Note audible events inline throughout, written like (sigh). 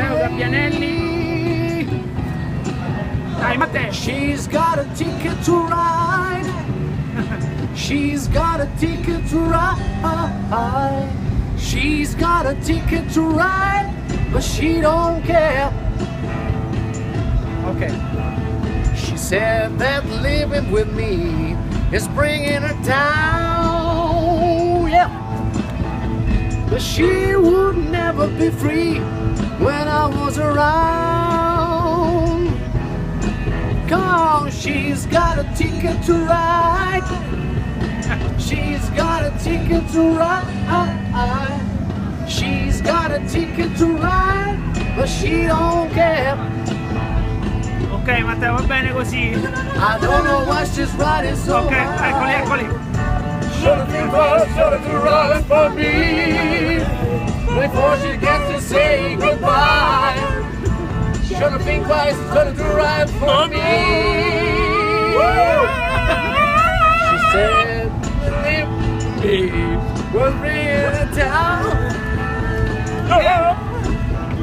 Matteo Gabbianelli. Dai Matteo. She's got a ticket to ride. (laughs) She's got a ticket to ride. She's got a ticket to ride, but she don't care. Okay. She said that living with me is bringing her down. Yeah. But she would never be free when I was around. Cause she's got a ticket to ride. She's got a ticket to ride. She's got a ticket to ride, but she don't care. Ok Matteo, va bene così. I don't know why she's riding so Ok, eccoli, eccoli. Should think twice, should to ride for me before she gets to say goodbye. Should think twice, should to ride for me. She said, "Leave me, was her down." Oh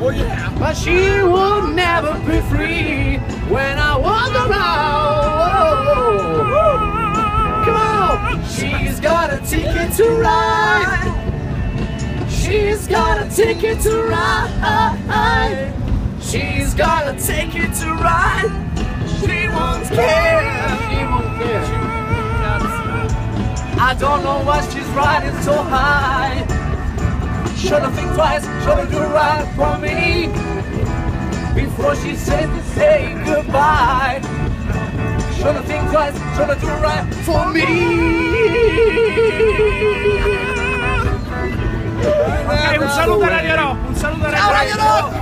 yeah. But she would never be free when I was around. Come on, she's got a ticket to ride. She's got a ticket to ride. She's got a ticket to ride. She won't care. She won't care. I don't know why she's riding so high. Should've think twice, should've do right for me Before she said to say goodbye Should've think twice, should've do right for me Ok, un saluto a Radio Rock, un saluto a Radio Radio Rock. Rock!